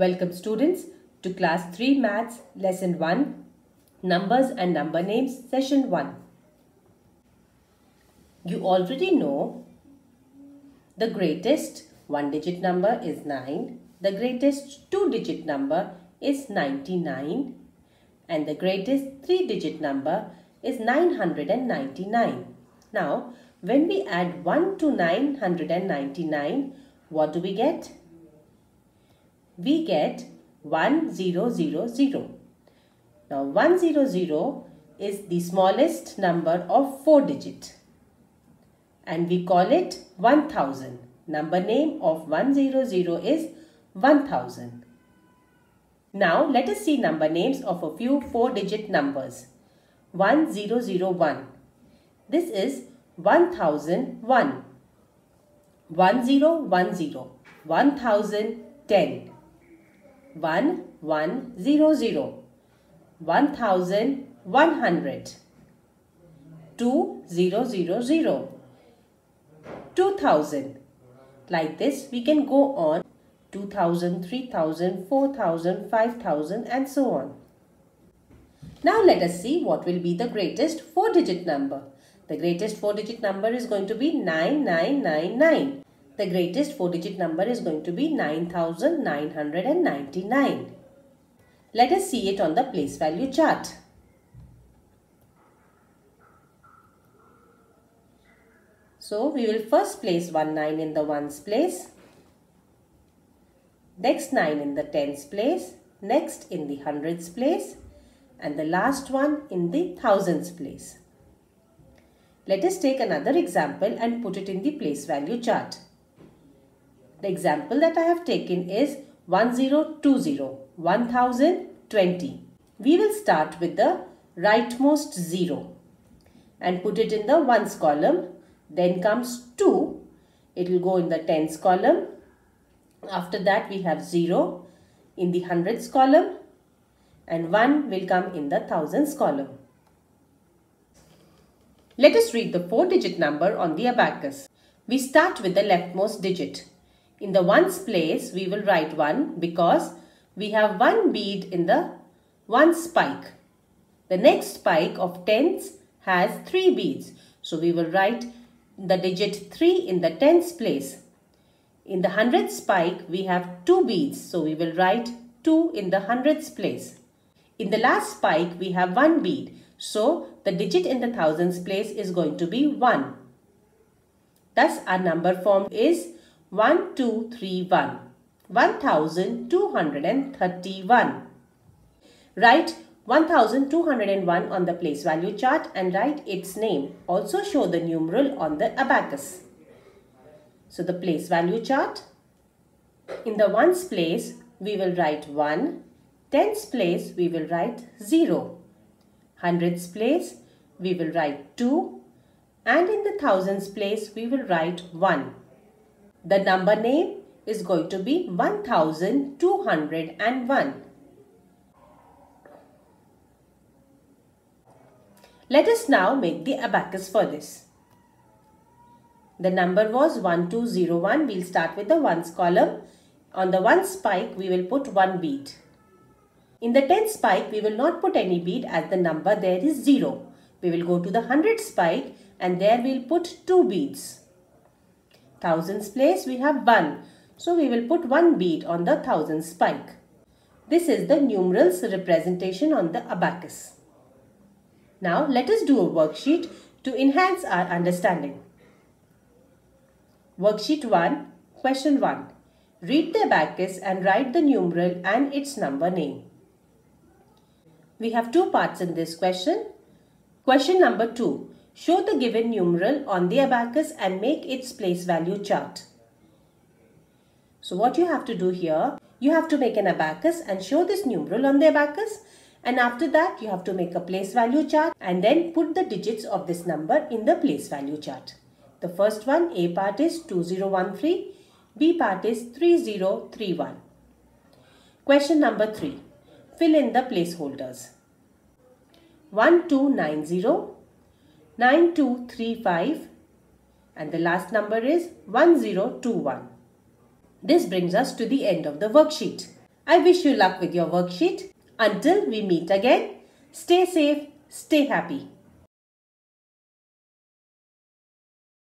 Welcome students to class 3 maths lesson 1 numbers and number names session 1. You already know the greatest one digit number is 9, the greatest two digit number is 99 and the greatest three digit number is 999. Now when we add 1 to 999 what do we get? We get 1000. Now 100 is the smallest number of 4 digit and we call it 1000. Number name of 100 is 1000. Now let us see number names of a few 4 digit numbers. 1001. This is 1001. 1010. 1010. 1100. 1100. 2000. 2000. Like this, we can go on 2000, 3000, 4000, 5000 and so on. Now let us see what will be the greatest 4-digit number. The greatest 4-digit number is going to be 9999. The greatest 4-digit number is going to be 9999. Let us see it on the place value chart. So we will first place one 9 in the ones place. Next 9 in the tens place. Next in the hundreds place. And the last one in the thousands place. Let us take another example and put it in the place value chart. The example that I have taken is 1020, 1020. We will start with the rightmost 0 and put it in the ones column. Then comes 2. It will go in the tens column. After that we have 0 in the hundreds column and 1 will come in the thousands column. Let us read the 4-digit number on the abacus. We start with the leftmost digit. In the ones place, we will write 1 because we have one bead in the one spike. The next spike of tens has 3 beads. So we will write the digit 3 in the tens place. In the hundredth spike, we have 2 beads. So we will write 2 in the hundreds place. In the last spike, we have 1 bead. So the digit in the thousands place is going to be 1. Thus our number form is 1231. 1231. Write 1201 on the place value chart and write its name. Also show the numeral on the abacus. So the place value chart. In the ones place, we will write 1. Tens place, we will write 0 hundreds place we will write 2 and in the thousands place we will write 1. The number name is going to be 1201. Let us now make the abacus for this. The number was 1201. We'll start with the ones column. On the one spike, we will put one bead. In the tens spike, we will not put any bead as the number there is 0. We will go to the hundred spike and there we will put 2 beads. Thousands place we have 1. So we will put 1 bead on the thousands spike. This is the numerals representation on the abacus. Now let us do a worksheet to enhance our understanding. Worksheet 1, question 1. Read the abacus and write the numeral and its number name. We have two parts in this question. Question number 2. Show the given numeral on the abacus and make its place value chart. So what you have to do here, you have to make an abacus and show this numeral on the abacus and after that you have to make a place value chart and then put the digits of this number in the place value chart. The first one A part is 2013, B part is 3031. Question number 3 fill in the placeholders. 1290, 9235 and the last number is 1021. This brings us to the end of the worksheet. I wish you luck with your worksheet. Until we meet again, stay safe, stay happy.